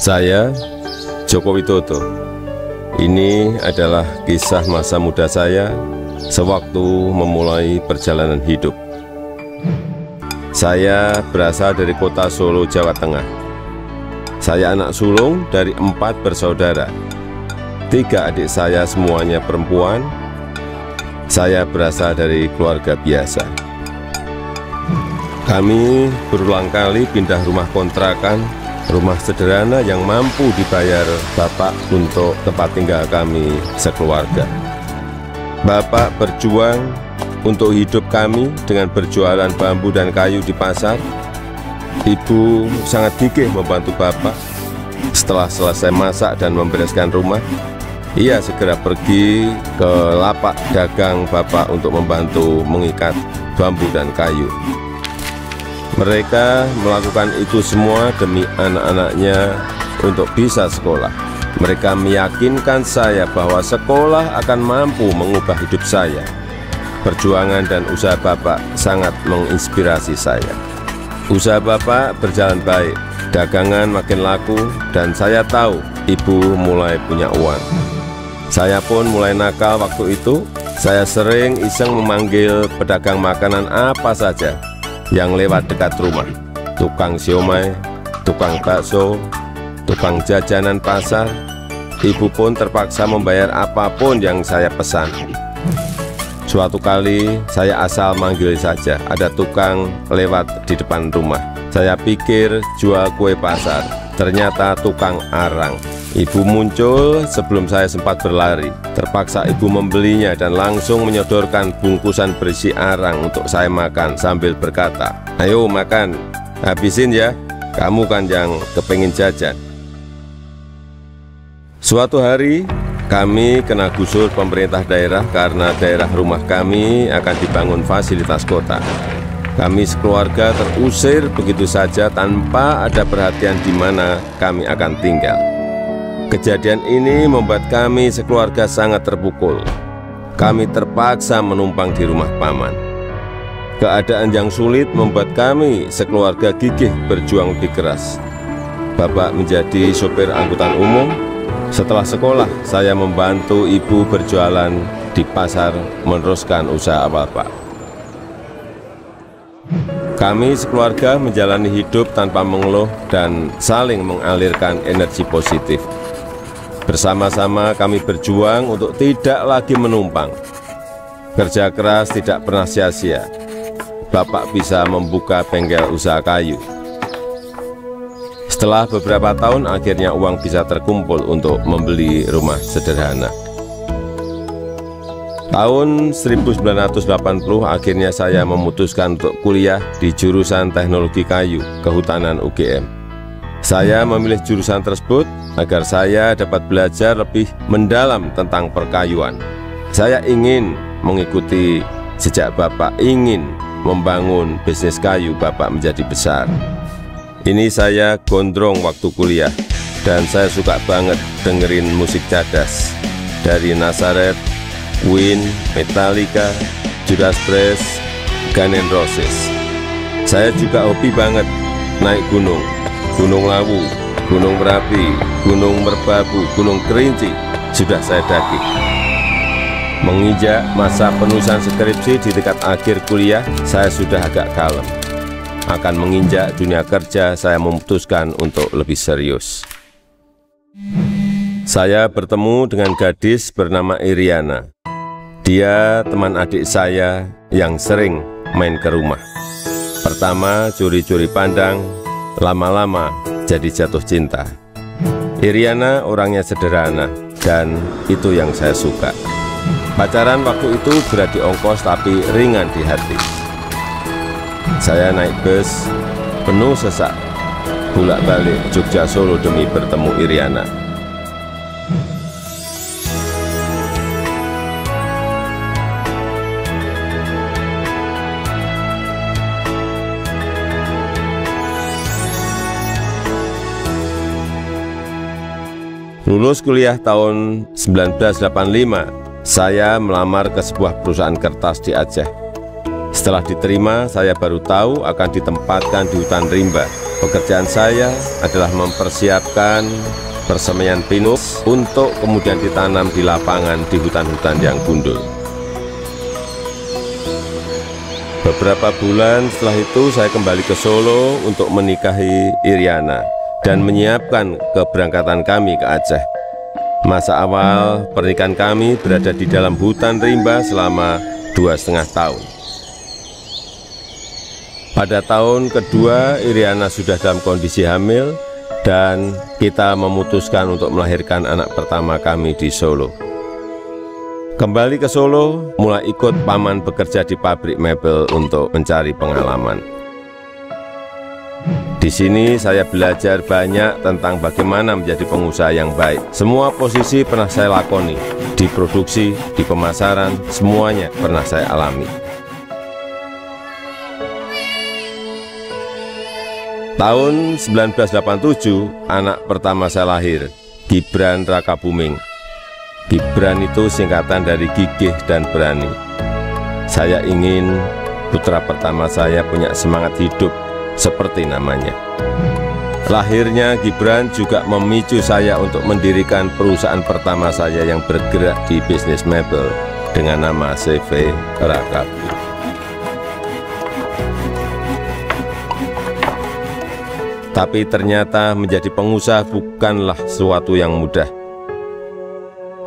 Saya Joko Widodo. Ini adalah kisah masa muda saya sewaktu memulai perjalanan hidup. Saya berasal dari kota Solo, Jawa Tengah. Saya anak sulung dari empat bersaudara. Tiga adik saya semuanya perempuan. Saya berasal dari keluarga biasa. Kami berulang kali pindah rumah kontrakan rumah sederhana yang mampu dibayar Bapak untuk tempat tinggal kami sekeluarga. Bapak berjuang untuk hidup kami dengan berjualan bambu dan kayu di pasar. Ibu sangat gigih membantu Bapak. Setelah selesai masak dan membereskan rumah, ia segera pergi ke lapak dagang Bapak untuk membantu mengikat bambu dan kayu. Mereka melakukan itu semua demi anak-anaknya untuk bisa sekolah. Mereka meyakinkan saya bahwa sekolah akan mampu mengubah hidup saya. Perjuangan dan usaha Bapak sangat menginspirasi saya. Usaha Bapak berjalan baik, dagangan makin laku, dan saya tahu Ibu mulai punya uang. Saya pun mulai nakal waktu itu. Saya sering iseng memanggil pedagang makanan apa saja yang lewat dekat rumah, tukang siomay, tukang bakso, tukang jajanan pasar, ibu pun terpaksa membayar apa pun yang saya pesan. Suatu kali saya asal manggil saja, ada tukang lewat di depan rumah. Saya pikir jual kue pasar, ternyata tukang arang. Ibu muncul sebelum saya sempat berlari. Terpaksa ibu membelinya dan langsung menyodorkan bungkusan berisi arang untuk saya makan sambil berkata, Ayo makan, habisin ya, kamu kan yang kepingin jajan. Suatu hari, kami kena gusur pemerintah daerah karena daerah rumah kami akan dibangun fasilitas kota. Kami sekeluarga terusir begitu saja tanpa ada perhatian di mana kami akan tinggal. Kejadian ini membuat kami sekeluarga sangat terpukul. Kami terpaksa menumpang di rumah paman. Keadaan yang sulit membuat kami sekeluarga gigih berjuang lebih keras. Bapak menjadi sopir angkutan umum. Setelah sekolah, saya membantu ibu berjualan di pasar meneruskan usaha bapak. Kami sekeluarga menjalani hidup tanpa mengeluh dan saling mengalirkan energi positif. Bersama-sama kami berjuang untuk tidak lagi menumpang. Kerja keras tidak pernah sia-sia. Bapak bisa membuka bengkel usaha kayu. Setelah beberapa tahun, akhirnya uang bisa terkumpul untuk membeli rumah sederhana. Tahun 1980 akhirnya saya memutuskan untuk kuliah di jurusan teknologi kayu kehutanan UGM. Saya memilih jurusan tersebut agar saya dapat belajar lebih mendalam tentang perkayuan. Saya ingin mengikuti sejak Bapak ingin membangun bisnis kayu Bapak menjadi besar. Ini saya gondrong waktu kuliah dan saya suka banget dengerin musik cadas dari Nazareth, Queen, Metallica, Judas Priest, Guns N' Roses. Saya juga hobi banget naik gunung Gunung Lawu, Gunung Merapi, Gunung Merbabu, Gunung Kerinci sudah saya daki. Menginjak masa penulisan skripsi di dekat akhir kuliah, saya sudah agak kalem. Akan menginjak dunia kerja, saya memutuskan untuk lebih serius. Saya bertemu dengan gadis bernama Iriana. Dia teman adik saya yang sering main ke rumah. Pertama, curi-curi pandang, lama-lama jadi jatuh cinta. Iriana orangnya sederhana dan itu yang saya suka. Pacaran waktu itu berat di ongkos tapi ringan di hati. Saya naik bus penuh sesak, bulak balik Jogja Solo demi bertemu Iriana. Lulus kuliah tahun 1985, saya melamar ke sebuah perusahaan kertas di Aceh. Setelah diterima, saya baru tahu akan ditempatkan di hutan rimba Pekerjaan saya adalah mempersiapkan persemaian pinus untuk kemudian ditanam di lapangan di hutan-hutan yang gundul. Beberapa bulan setelah itu saya kembali ke Solo untuk menikahi Iriana dan menyiapkan keberangkatan kami ke Aceh. Masa awal pernikahan kami berada di dalam hutan rimba selama dua setengah tahun. Pada tahun kedua, Iriana sudah dalam kondisi hamil dan kita memutuskan untuk melahirkan anak pertama kami di Solo. Kembali ke Solo, mulai ikut paman bekerja di pabrik mebel untuk mencari pengalaman. Di sini saya belajar banyak tentang bagaimana menjadi pengusaha yang baik. Semua posisi pernah saya lakoni, di produksi, di pemasaran, semuanya pernah saya alami. Tahun 1987, anak pertama saya lahir, Gibran Raka Buming. Gibran itu singkatan dari gigih dan berani. Saya ingin putra pertama saya punya semangat hidup seperti namanya. Lahirnya Gibran juga memicu saya untuk mendirikan perusahaan pertama saya yang bergerak di bisnis mebel dengan nama CV Raka. Tapi ternyata menjadi pengusaha bukanlah sesuatu yang mudah.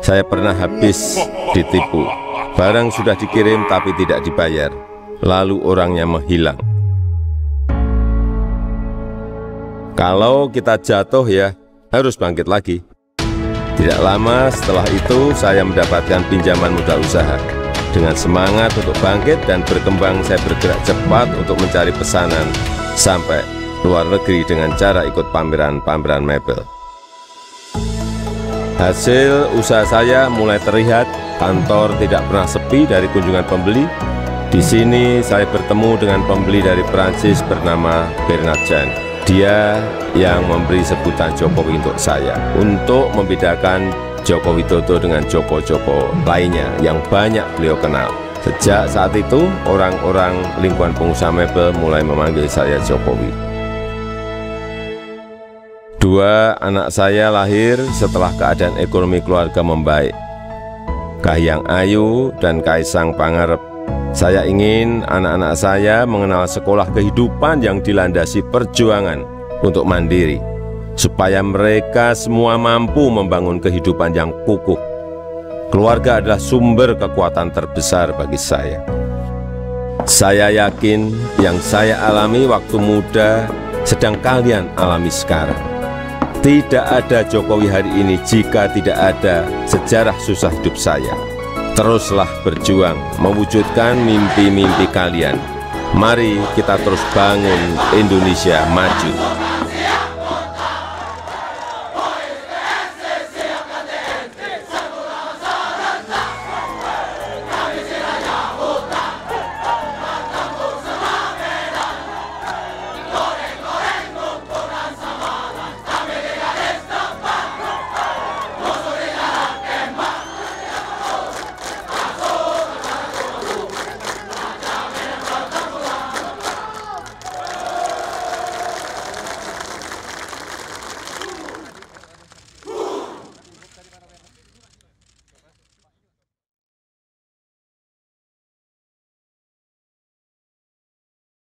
Saya pernah habis ditipu. Barang sudah dikirim tapi tidak dibayar. Lalu orangnya menghilang. Kalau kita jatuh ya harus bangkit lagi. Tidak lama setelah itu saya mendapatkan pinjaman modal usaha. Dengan semangat untuk bangkit dan berkembang saya bergerak cepat untuk mencari pesanan sampai luar negeri dengan cara ikut pameran-pameran mebel. Hasil usaha saya mulai terlihat, kantor tidak pernah sepi dari kunjungan pembeli. Di sini saya bertemu dengan pembeli dari Prancis bernama Bernard Jan. Dia yang memberi sebutan Jokowi untuk saya, untuk membedakan Joko Widodo dengan Joko-Joko lainnya yang banyak beliau kenal. Sejak saat itu, orang-orang lingkungan pengusaha mebel mulai memanggil saya Jokowi. Dua anak saya lahir setelah keadaan ekonomi keluarga membaik. Kahiyang Ayu dan Kaisang Pangarep. Saya ingin anak-anak saya mengenal sekolah kehidupan yang dilandasi perjuangan untuk mandiri, supaya mereka semua mampu membangun kehidupan yang kukuh. Keluarga adalah sumber kekuatan terbesar bagi saya. Saya yakin yang saya alami waktu muda sedang kalian alami sekarang. Tidak ada Jokowi hari ini jika tidak ada sejarah susah hidup saya. Teruslah berjuang mewujudkan mimpi-mimpi kalian. Mari kita terus bangun Indonesia maju.